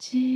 같이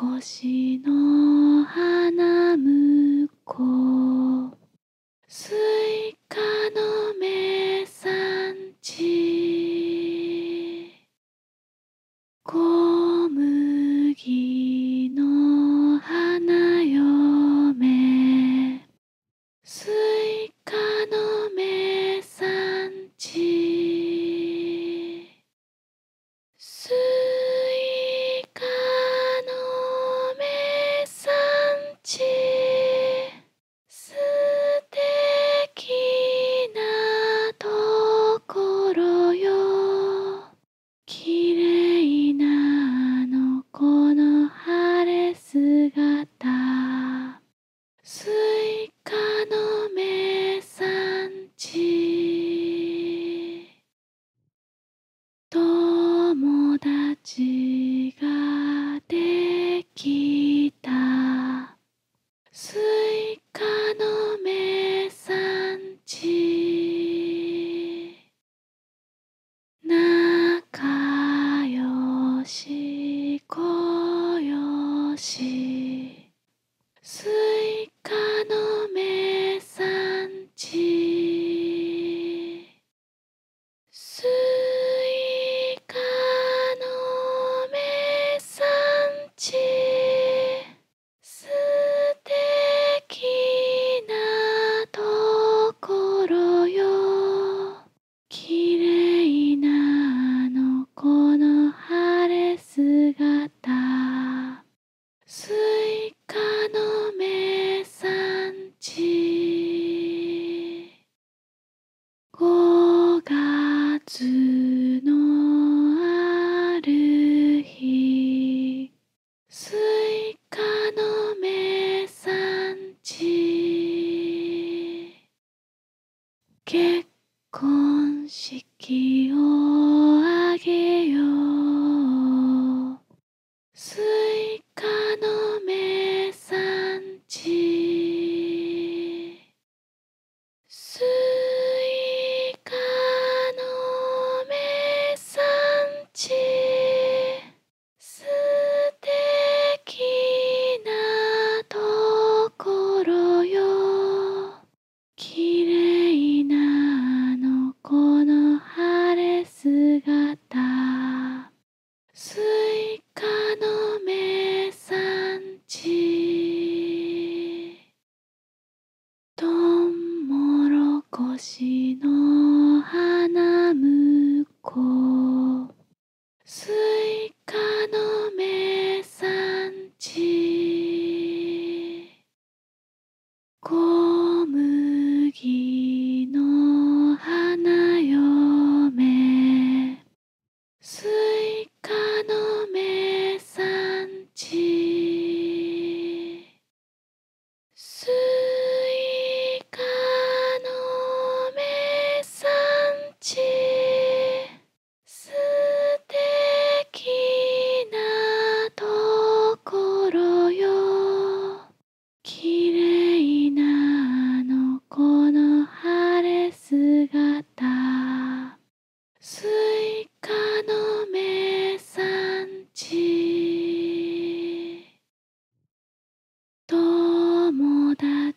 少しの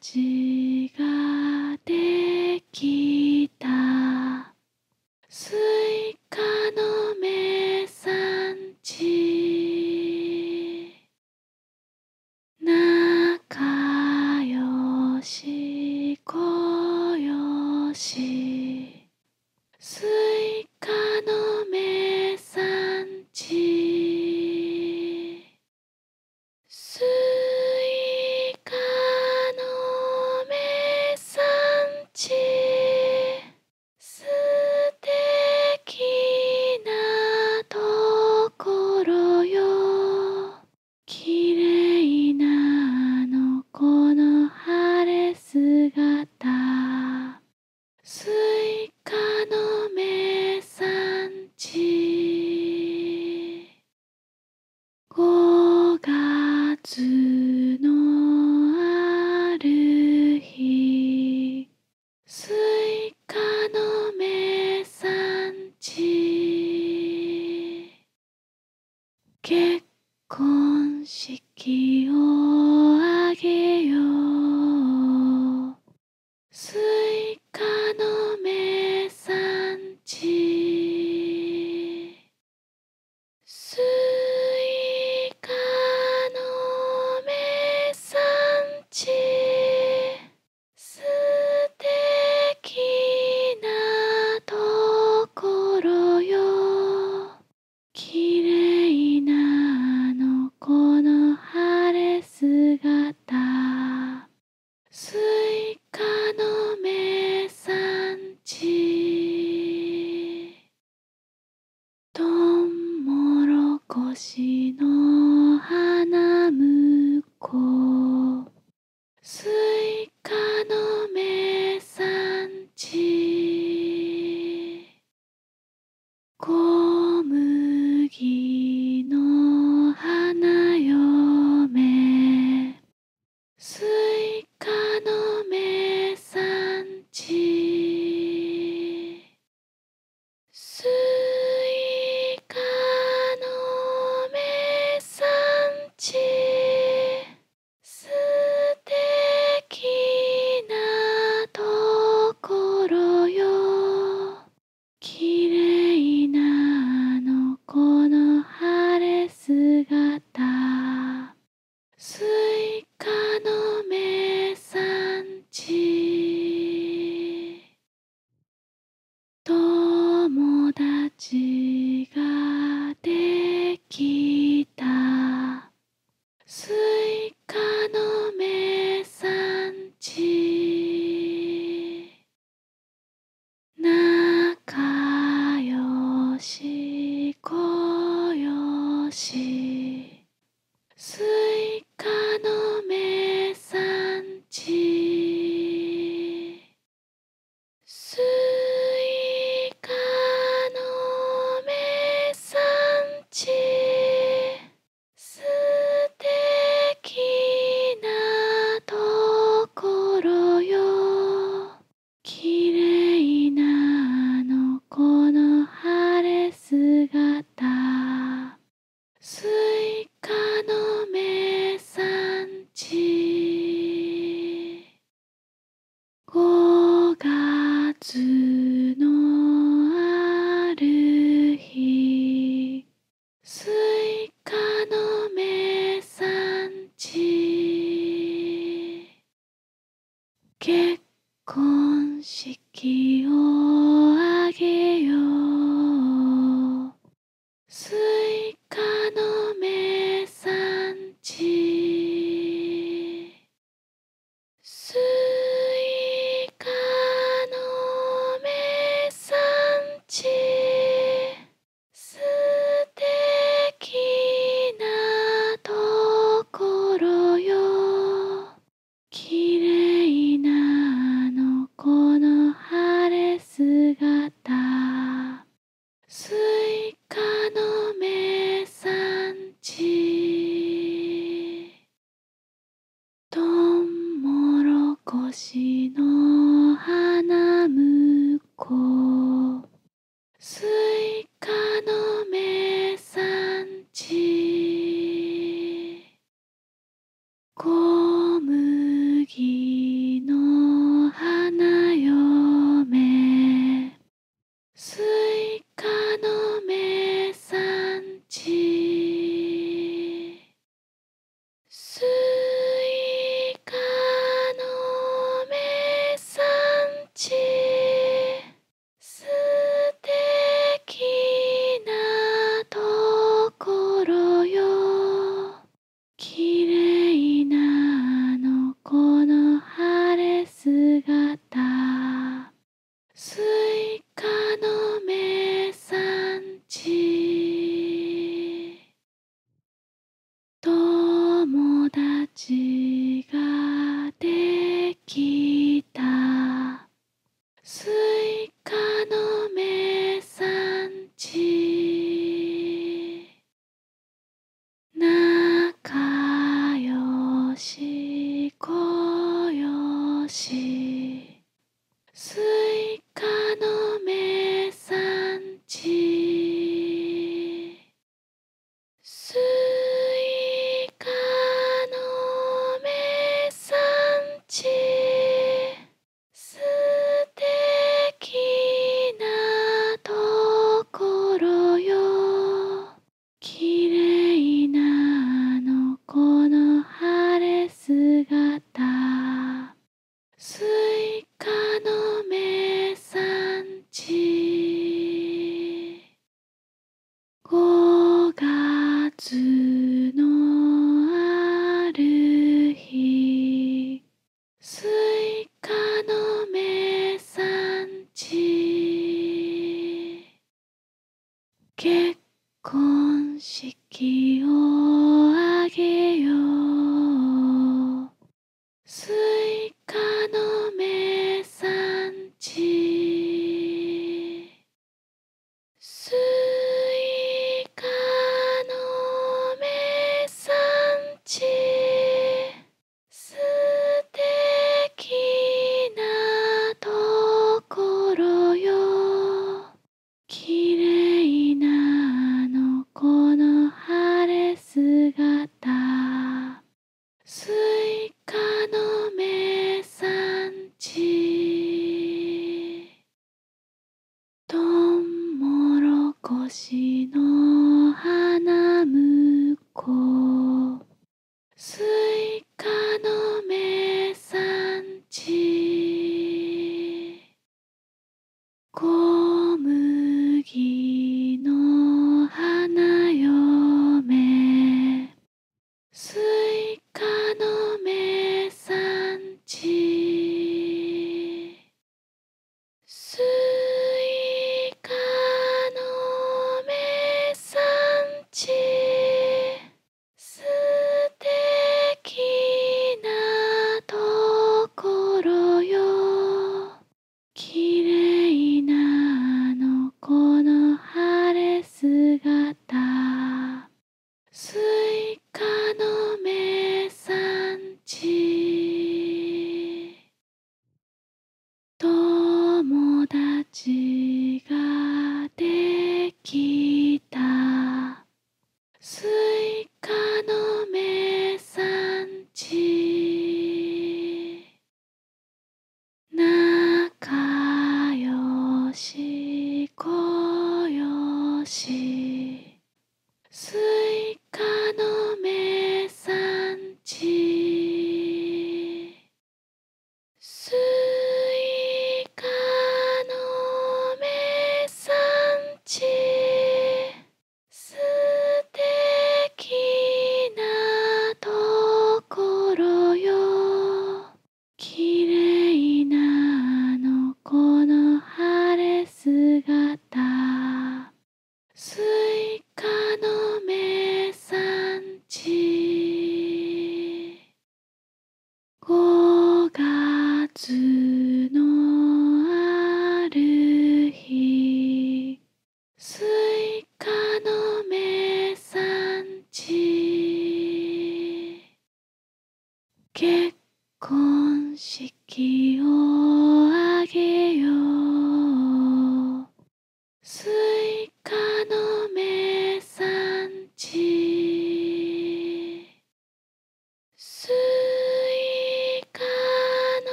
같이.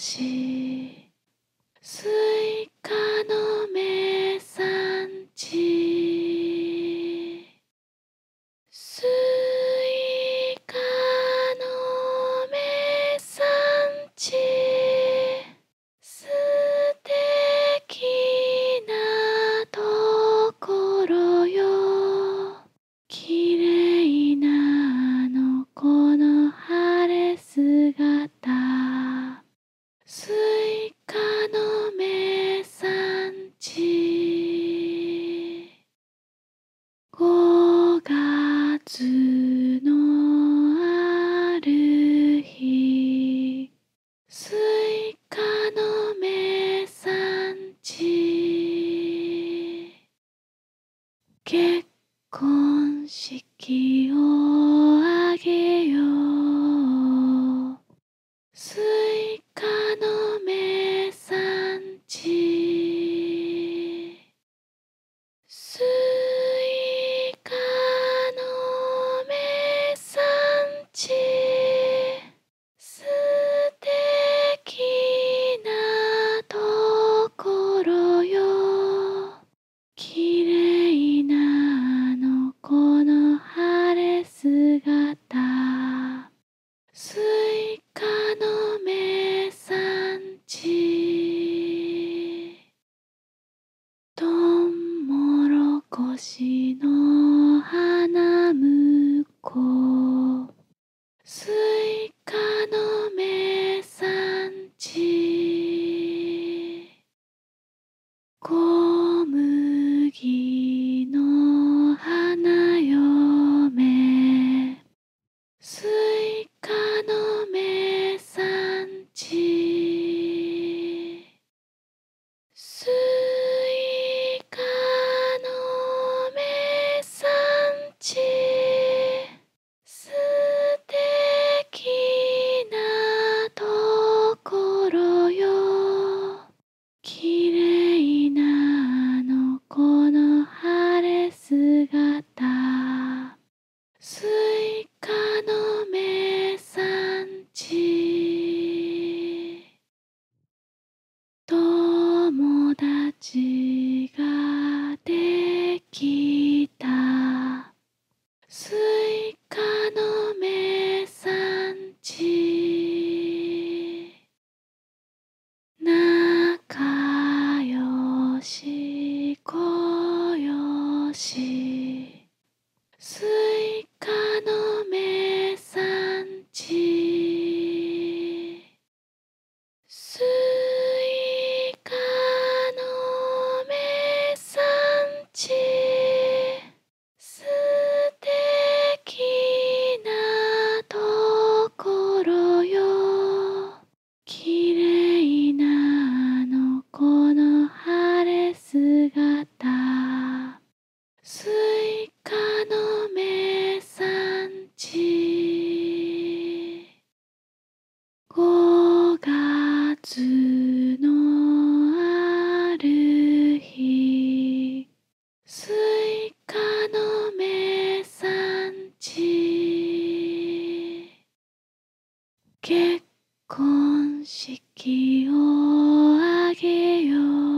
よし結婚式をあげよう。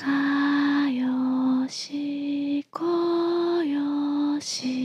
かよしこよし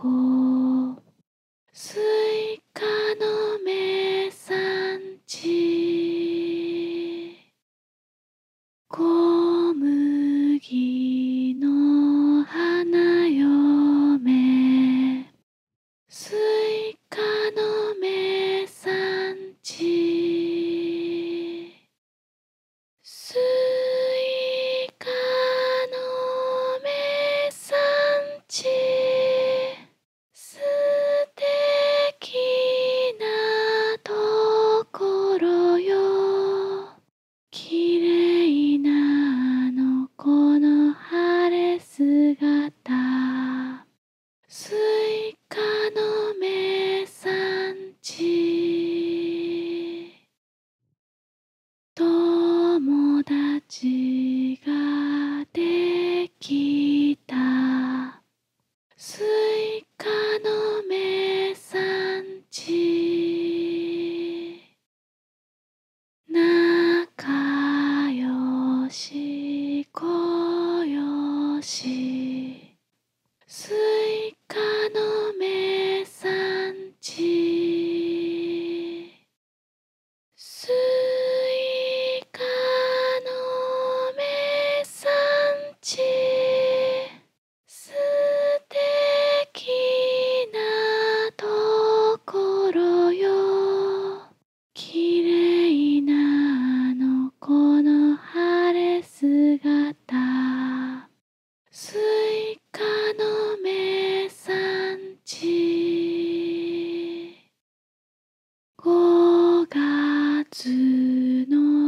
고 の